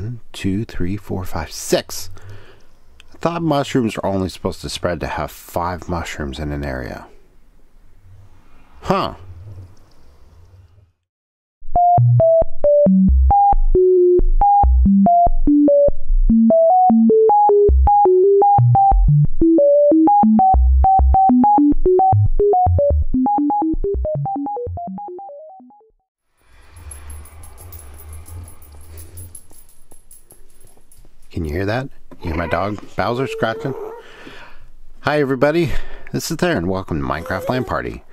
One, two, three, four, five, six. I thought mushrooms are only supposed to spread to have five mushrooms in an area. Huh. You hear that? You hear my dog Bowser scratching? Hi everybody, this is Theron. Welcome to Minecraft LAN Party.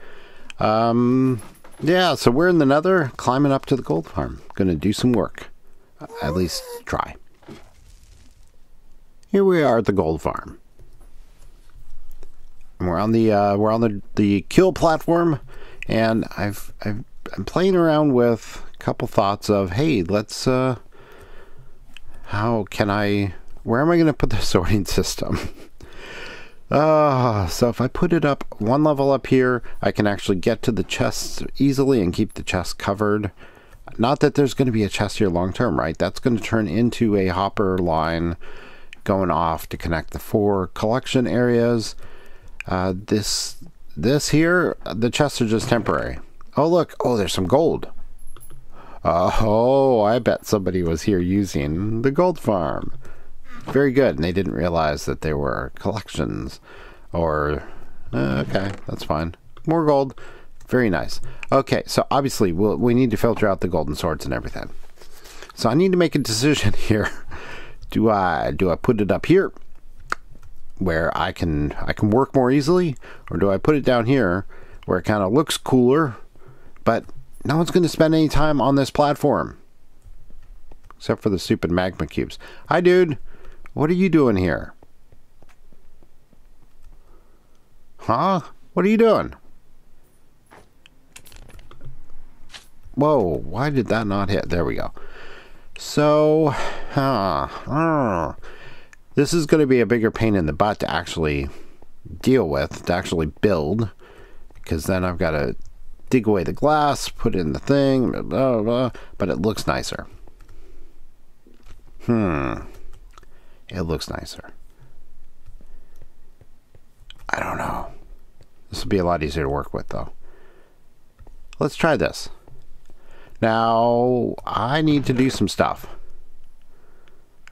Um, yeah, so we're in the Nether, climbing up to the gold farm. Gonna do some work. At least try. Here we are at the gold farm. And we're on the uh, we're on the the kill platform, and I've, I've I'm playing around with a couple thoughts of hey, let's uh, how can I where am I going to put the sorting system? Uh, so if I put it up one level up here, I can actually get to the chests easily and keep the chest covered. Not that there's going to be a chest here long term, right? That's going to turn into a hopper line going off to connect the four collection areas. Uh, this this here, the chests are just temporary. Oh look, oh there's some gold. Oh, I bet somebody was here using the gold farm. Very good, and they didn't realize that there were collections. Or, uh, okay, that's fine. More gold. Very nice. Okay, so obviously we'll, we need to filter out the golden swords and everything. So I need to make a decision here. Do I do I put it up here where I can I can work more easily, or do I put it down here where it kind of looks cooler, but no one's going to spend any time on this platform. Except for the stupid magma cubes. Hi, dude. What are you doing here? Huh? What are you doing? Whoa, why did that not hit? There we go. So, huh, uh, this is going to be a bigger pain in the butt to actually deal with, to actually build, because then I've got to dig away the glass, put in the thing, blah, blah, blah, but it looks nicer. Hmm. It looks nicer. I don't know. This will be a lot easier to work with, though. Let's try this. Now, I need to do some stuff.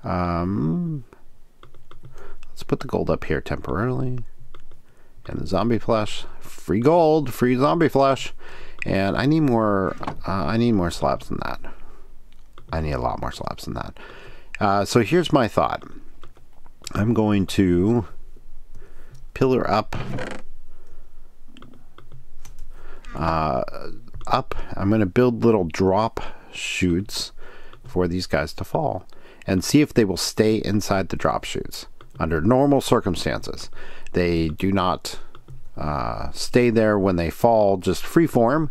Um, let's put the gold up here temporarily. And the zombie flesh. Free gold, free zombie flesh. And I need more, uh, I need more slabs than that. I need a lot more slabs than that. Uh, so here's my thought. I'm going to pillar up uh, up. I'm going to build little drop chutes for these guys to fall and see if they will stay inside the drop chutes under normal circumstances. They do not uh, stay there when they fall just freeform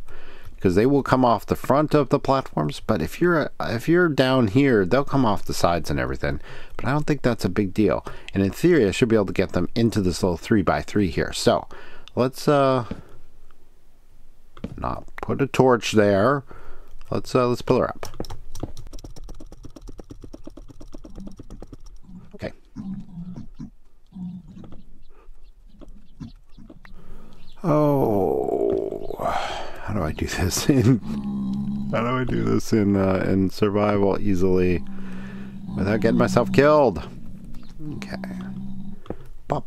because they will come off the front of the platforms. But if you're if you're down here, they'll come off the sides and everything. But I don't think that's a big deal. And in theory, I should be able to get them into this little three by three here. So let's uh not put a torch there. Let's uh let's pillar up. Oh, how do I do this in? How do I do this in uh, in survival easily without getting myself killed? Okay. Pop.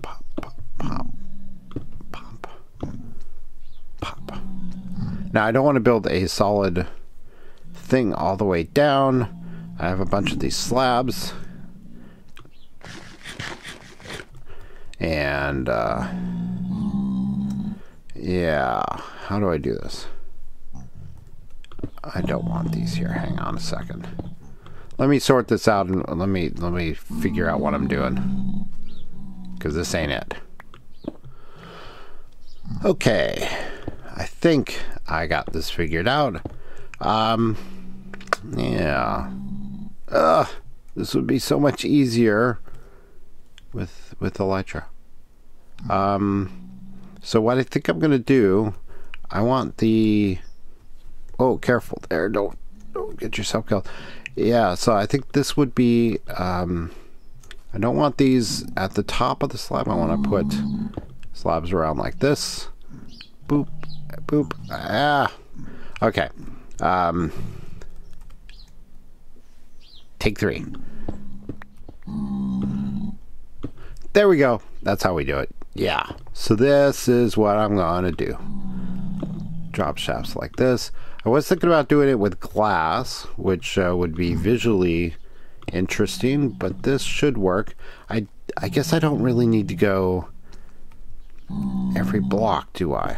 Pop. Pop. Pop. Pop. Pop. Now I don't want to build a solid thing all the way down. I have a bunch of these slabs And, uh, yeah, how do I do this? I don't want these here. Hang on a second. Let me sort this out and let me let me figure out what I'm doing. Cause this ain't it. Okay. I think I got this figured out. Um yeah. Ugh. This would be so much easier with with Elytra. Um, so what I think I'm going to do, I want the... Oh, careful there. Don't Don't get yourself killed. Yeah, so I think this would be. Um, I don't want these at the top of the slab. I want to put slabs around like this. Boop, boop. Ah. Okay. Um, take three. There we go. That's how we do it. Yeah. So this is what I'm going to do. Drop shafts like this. I was thinking about doing it with glass, which uh, would be visually interesting, but this should work. I, I guess I don't really need to go every block, do I?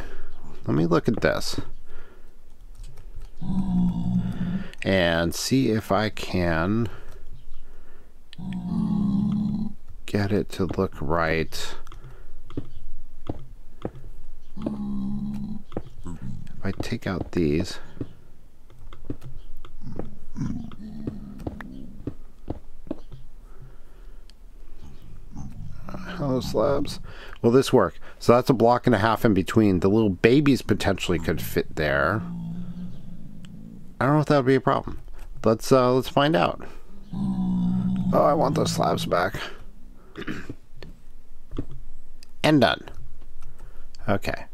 Let me look at this. And see if I can get it to look right. I take out these. Hello, slabs. Will this work? So that's a block and a half in between. The little babies potentially could fit there. I don't know if that would be a problem. Let's uh, let's find out. Oh, I want those slabs back. and done. Okay.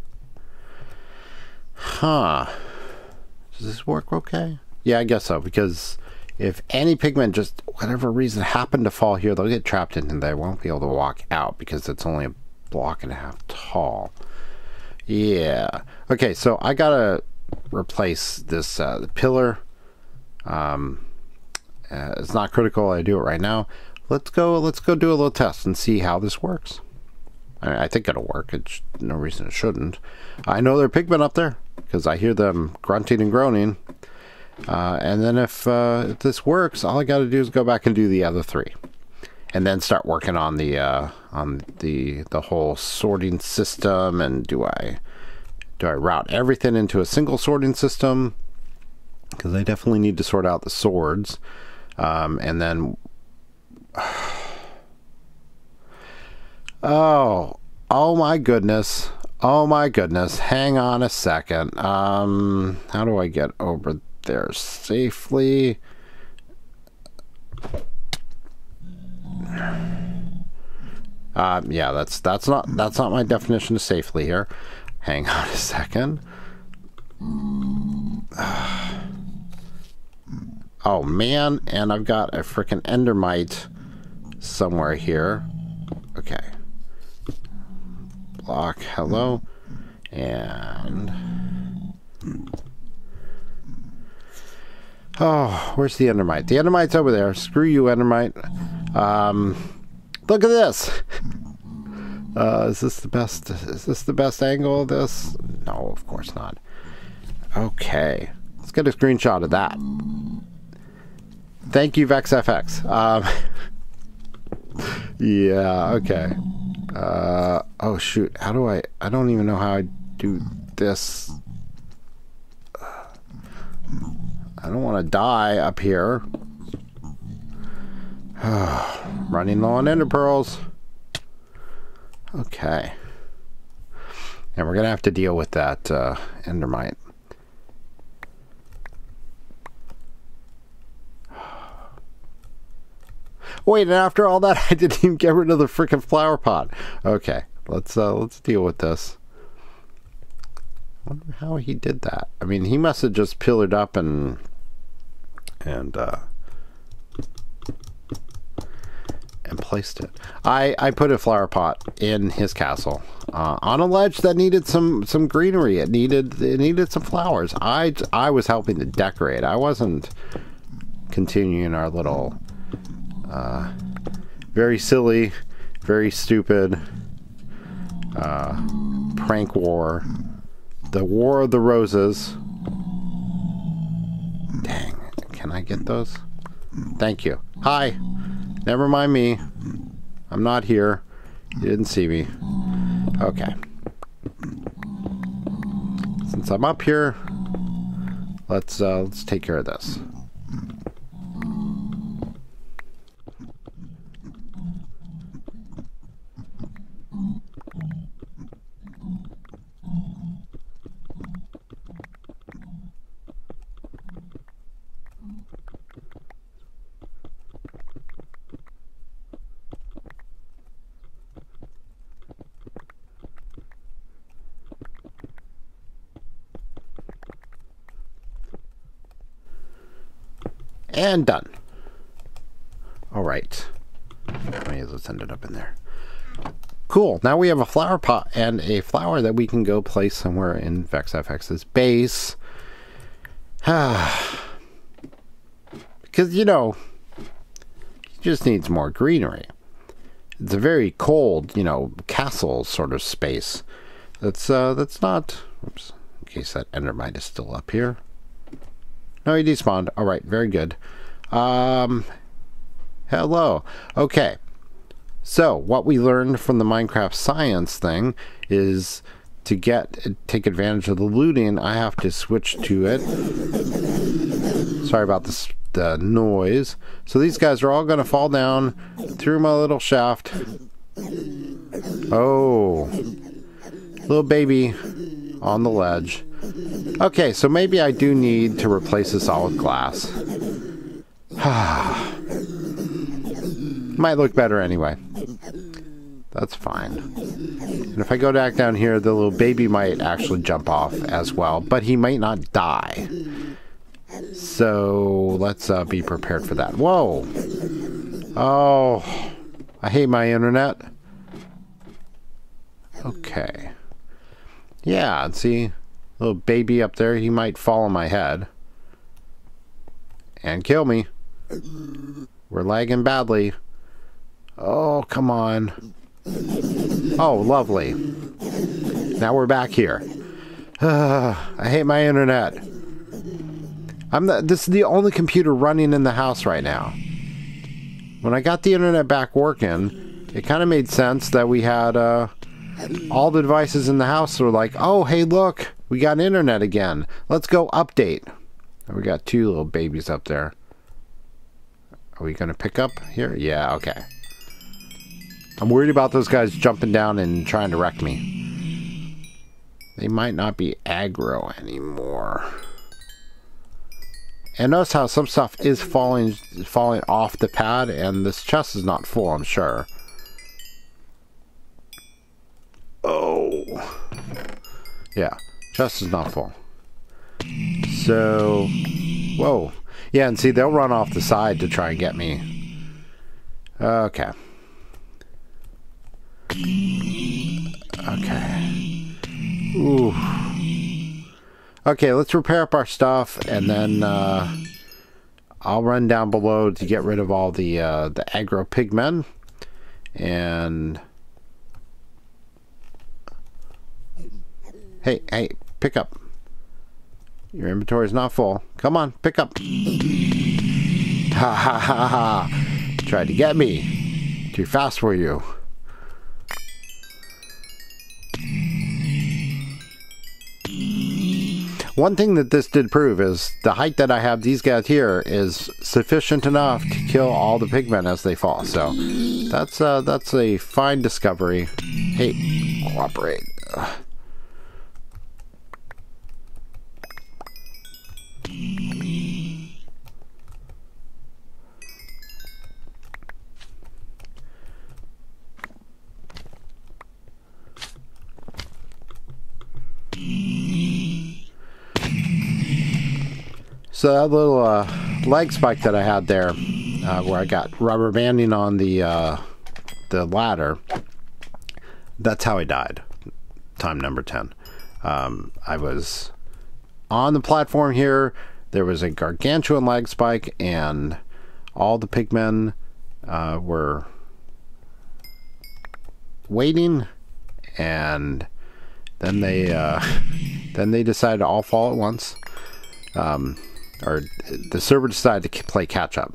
Huh. Does this work okay? Yeah, I guess so, because if any pigmen just whatever reason happened to fall here, they'll get trapped in and they won't be able to walk out because it's only a block and a half tall. Yeah. Okay, so I gotta replace this uh, pillar. Um, uh, it's not critical. I do it right now. Let's go. Let's go do a little test and see how this works. I, I think it'll work. It's no reason it shouldn't. I know there are pigmen up there because I hear them grunting and groaning. Uh, and then if, uh, if this works, all I got to do is go back and do the other three, and then start working on the uh, on the the whole sorting system. And do I do I route everything into a single sorting system? Because I definitely need to sort out the swords, um, and then oh oh my goodness oh my goodness hang on a second um how do I get over there safely. Uh, yeah, that's that's not that's not my definition of safely here. Hang on a second. Oh man, and I've got a freaking endermite somewhere here. Okay. Block, hello. And Oh, where's the Endermite? The Endermite's over there. Screw you, Endermite. Um, look at this. Uh, is this the best? Is this the best angle of this? No, of course not. Okay, let's get a screenshot of that. Thank you, VexFX. Um, yeah, okay. Uh, oh shoot, how do I? I don't even know how I do this. I don't want to die up here. Running low on ender pearls. Okay. And we're going to have to deal with that uh, endermite. Wait, and after all that, I didn't even get rid of the freaking flower pot. Okay, let's uh, let's deal with this. I wonder how he did that. I mean, he must have just pillared up and and uh, and placed it. I I put a flower pot in his castle uh, on a ledge that needed some some greenery. It needed it needed some flowers. I I was helping to decorate. I wasn't continuing our little uh, very silly, very stupid uh, prank war. The War of the Roses. Dang. Can I get those? Thank you. Hi. Never mind me. I'm not here. You didn't see me. Okay. Since I'm up here, let's uh, let's take care of this. And done. All right. Of those ended up in there? Cool. Now we have a flower pot and a flower that we can go place somewhere in VexFX's base. because, you know, he just needs more greenery. It's a very cold, you know, castle sort of space. That's, uh, that's not... Oops. In case that Endermite is still up here. No, he despawned. All right, very good. Um, hello. Okay. So, what we learned from the Minecraft science thing is to get take advantage of the looting, I have to switch to it. Sorry about this the noise. So these guys are all going to fall down through my little shaft. Oh. Little baby on the ledge. Okay, so maybe I do need to replace this all with glass. Might look better anyway. That's fine. And if I go back down here, the little baby might actually jump off as well, but he might not die. So let's uh, be prepared for that. Whoa! Oh, I hate my internet. Okay. Yeah, see, little baby up there, he might fall on my head and kill me. We're lagging badly. Oh, come on. Oh, lovely. Now we're back here. Uh, I hate my internet. I'm the, this is the only computer running in the house right now. When I got the internet back working, it kind of made sense that we had uh, all the devices in the house were like, oh, hey, look, we got internet again. Let's go update. Oh, we got two little babies up there. Are we going to pick up here? Yeah, okay. I'm worried about those guys jumping down and trying to wreck me. They might not be aggro anymore. And notice how some stuff is falling falling off the pad and this chest is not full, I'm sure. Oh. Yeah, chest is not full. So, whoa. Yeah, and see, they'll run off the side to try and get me. Okay. Okay. Ooh. Okay, let's repair up our stuff, and then uh, I'll run down below to get rid of all the uh, the aggro pigmen, and hey, hey, pick up. Your inventory is not full. Come on, pick up. Ha ha ha ha! Tried to get me. Too fast for you. One thing that this did prove is the height that I have these guys here is sufficient enough to kill all the pigmen as they fall. So that's uh, that's a fine discovery. Hey, cooperate. Ugh. So that little uh, lag spike that I had there, uh, where I got rubber banding on the uh, the ladder, that's how I died. Time number ten. Um, I was on the platform here. There was a gargantuan lag spike, and all the pigmen uh, were waiting, and then they uh, then they decided to all fall at once. Um, or the server decided to play catch up.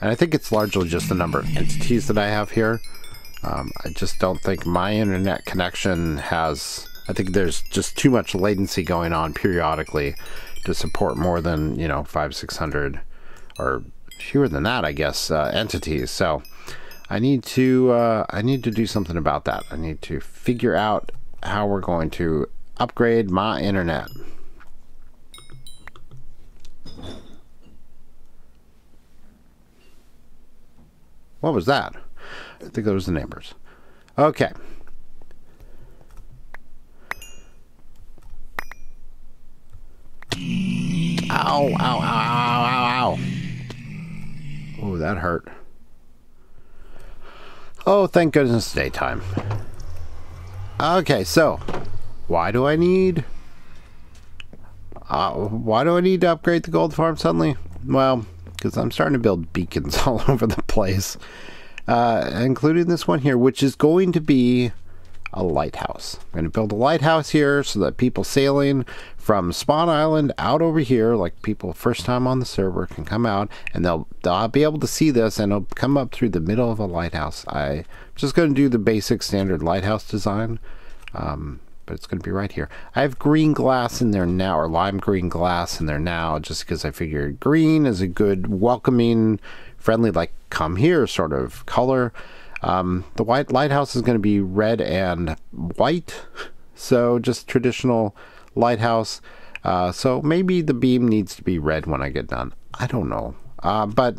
And I think it's largely just the number of entities that I have here. Um, I just don't think my internet connection has. I think there's just too much latency going on periodically to support more than you know five, six hundred, or fewer than that, I guess, uh, entities. So I need to uh, I need to do something about that. I need to figure out how we're going to upgrade my internet. What was that? I think those were the neighbors. Okay. Ow, ow, ow, ow, ow, ow. that hurt. Oh, thank goodness daytime. Okay, so why do I need uh, why do I need to upgrade the gold farm suddenly? Well, because I'm starting to build beacons all over the place, uh, including this one here, which is going to be a lighthouse. I'm going to build a lighthouse here so that people sailing from Spawn Island out over here, like people first time on the server, can come out and they'll they'll be able to see this and it'll come up through the middle of a lighthouse. I'm just going to do the basic standard lighthouse design. Um, but it's going to be right here. I have green glass in there now, or lime green glass in there now, just because I figured green is a good, welcoming, friendly, like come here sort of color. Um, the white lighthouse is going to be red and white, so just traditional lighthouse. Uh, so maybe the beam needs to be red when I get done. I don't know. Uh, but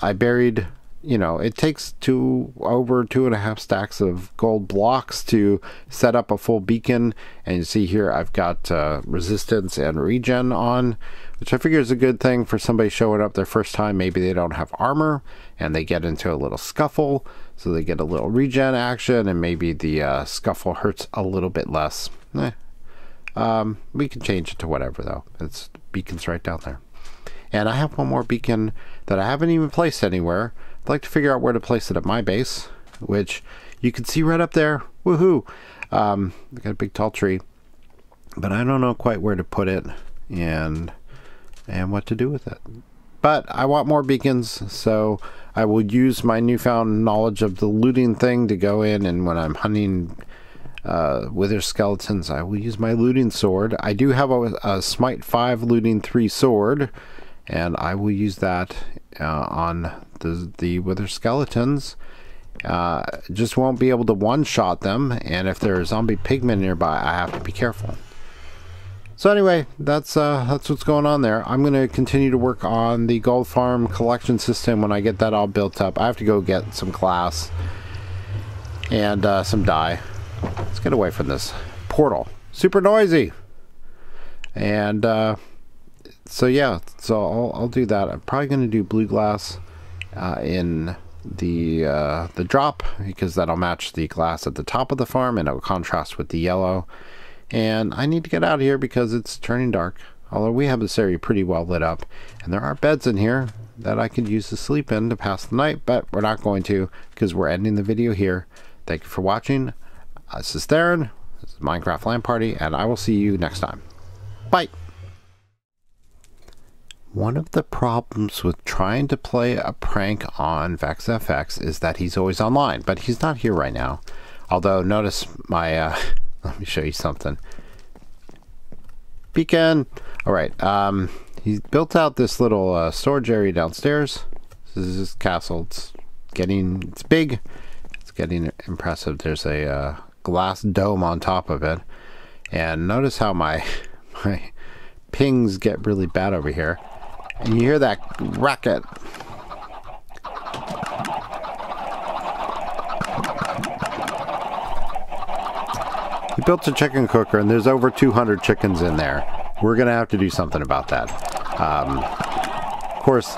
I buried you know, it takes two over two and a half stacks of gold blocks to set up a full beacon. And you see here, I've got uh, resistance and regen on, which I figure is a good thing for somebody showing up their first time. Maybe they don't have armor and they get into a little scuffle, so they get a little regen action, and maybe the uh, scuffle hurts a little bit less. Eh. Um, we can change it to whatever though. It's beacons right down there. And I have one more beacon that I haven't even placed anywhere. I'd like to figure out where to place it at my base, which you can see right up there. Woohoo! Um, I got a big tall tree, but I don't know quite where to put it and and what to do with it. But I want more beacons, so I will use my newfound knowledge of the looting thing to go in and when I'm hunting uh, wither skeletons, I will use my looting sword. I do have a, a Smite 5 looting 3 sword, and I will use that uh, on the the wither skeletons. Uh, just won't be able to one-shot them, and if there are zombie pigmen nearby, I have to be careful. So anyway, that's uh, that's what's going on there. I'm going to continue to work on the gold farm collection system when I get that all built up. I have to go get some glass and uh, some dye. Let's get away from this portal. Super noisy. And uh, so yeah, so I'll, I'll do that. I'm probably going to do blue glass uh, in the uh, the drop because that'll match the glass at the top of the farm and it'll contrast with the yellow. And I need to get out of here because it's turning dark. Although we have this area pretty well lit up, and there are beds in here that I could use to sleep in to pass the night, but we're not going to because we're ending the video here. Thank you for watching. This is Theron. This is Minecraft LAN Party, and I will see you next time. Bye. One of the problems with trying to play a prank on VexFX is that he's always online, but he's not here right now. Although, notice my, uh, let me show you something. Beacon! Alright, um, he's built out this little uh, storage area downstairs. This is his castle. It's getting, it's big. It's getting impressive. There's a uh, glass dome on top of it. And notice how my, my pings get really bad over here. And you hear that racket. He built a chicken cooker and there's over 200 chickens in there. We're going to have to do something about that. Um, of course,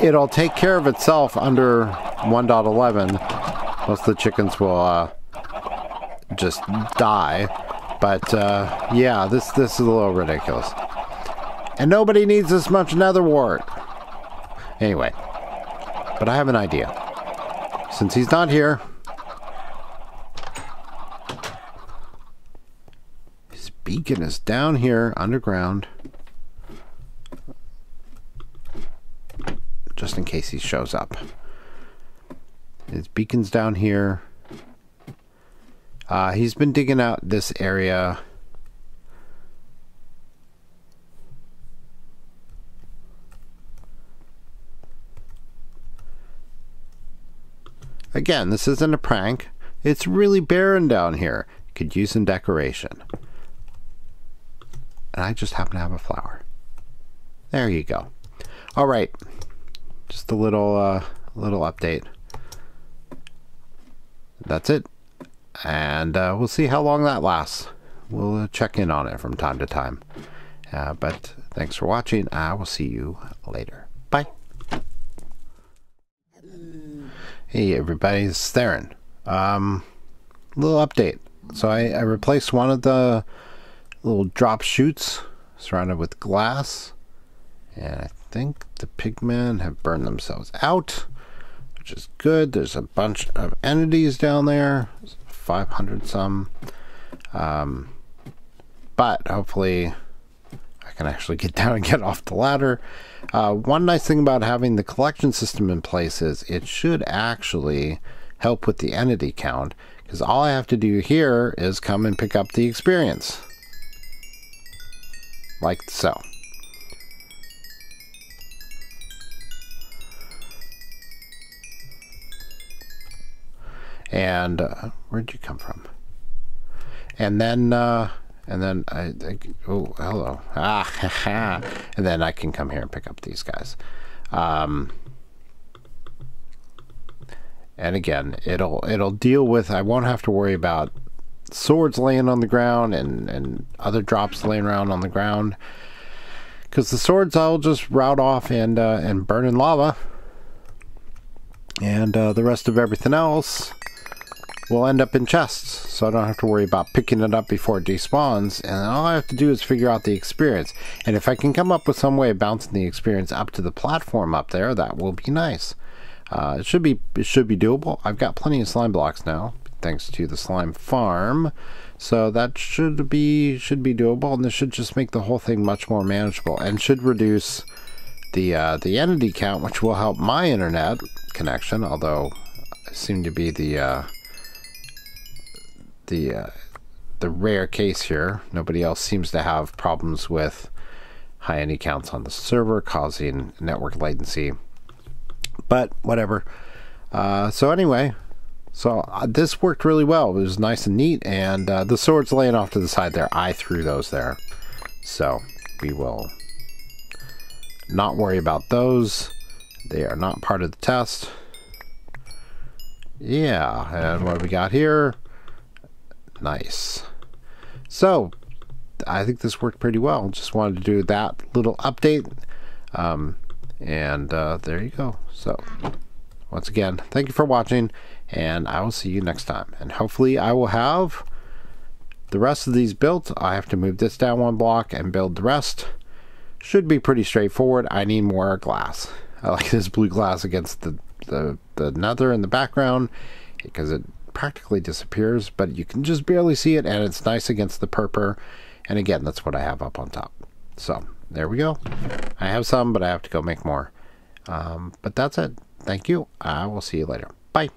it'll take care of itself under 1.11. Most of the chickens will uh, just die. But uh, yeah, this this is a little ridiculous. And nobody needs this much nether wart. Anyway, but I have an idea. Since he's not here, his beacon is down here underground. Just in case he shows up. His beacon's down here. Uh, he's been digging out this area Again, this isn't a prank. It's really barren down here. Could use some decoration. And I just happen to have a flower. There you go. All right. Just a little uh, little update. That's it. And uh, we'll see how long that lasts. We'll uh, check in on it from time to time. Uh, but thanks for watching. I will see you later. Bye. Hey everybody, it's Theron. Um, little update. So I, I replaced one of the little drop chutes surrounded with glass, and I think the pigmen have burned themselves out, which is good. There's a bunch of entities down there, 500 some. Um, but hopefully I can actually get down and get off the ladder. Uh, one nice thing about having the collection system in place is it should actually help with the entity count because all I have to do here is come and pick up the experience. Like so. And uh, where'd you come from? And then uh, and then I, I oh hello ah and then I can come here and pick up these guys. Um, and again, it'll it'll deal with. I won't have to worry about swords laying on the ground and and other drops laying around on the ground because the swords I'll just route off and uh, and burn in lava, and uh, the rest of everything else will end up in chests, so I don't have to worry about picking it up before it despawns, and all I have to do is figure out the experience. And if I can come up with some way of bouncing the experience up to the platform up there, that will be nice. Uh, it should be it should be doable. I've got plenty of slime blocks now, thanks to the slime farm. So that should be should be doable, and this should just make the whole thing much more manageable, and should reduce the uh, the entity count, which will help my internet connection. Although I seem to be the uh, the uh, the rare case here. Nobody else seems to have problems with high entity counts on the server causing network latency. But whatever. Uh, so anyway, so uh, this worked really well. It was nice and neat, and uh, the swords laying off to the side there, I threw those there. So we will not worry about those. They are not part of the test. Yeah, and what we got here? Nice. So, I think this worked pretty well. Just wanted to do that little update. Um, and uh, there you go. So, once again, thank you for watching, and I will see you next time. And hopefully, I will have the rest of these built. I have to move this down one block and build the rest. Should be pretty straightforward. I need more glass. I like this blue glass against the, the, the nether in the background because it practically disappears, but you can just barely see it, and it's nice against the purpur. And again, that's what I have up on top. So there we go. I have some, but I have to go make more. Um, but that's it. Thank you. I will see you later. Bye.